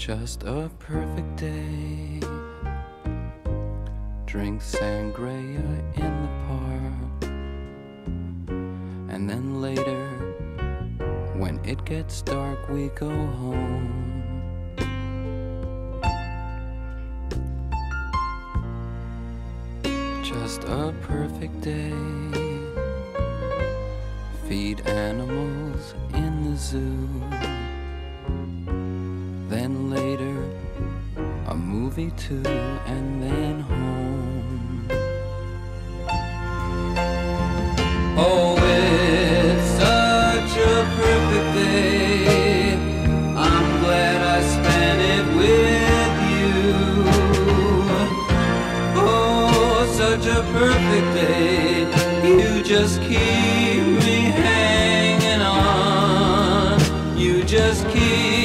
Just a perfect day. Drink sangria in the park. And then later, when it gets dark, we go home. Just a perfect day. Feed animals in the zoo. Then later, a movie too, and then home. Oh, it's such a perfect day. I'm glad I spent it with you. Oh, such a perfect day. You just keep me hanging on. You just keep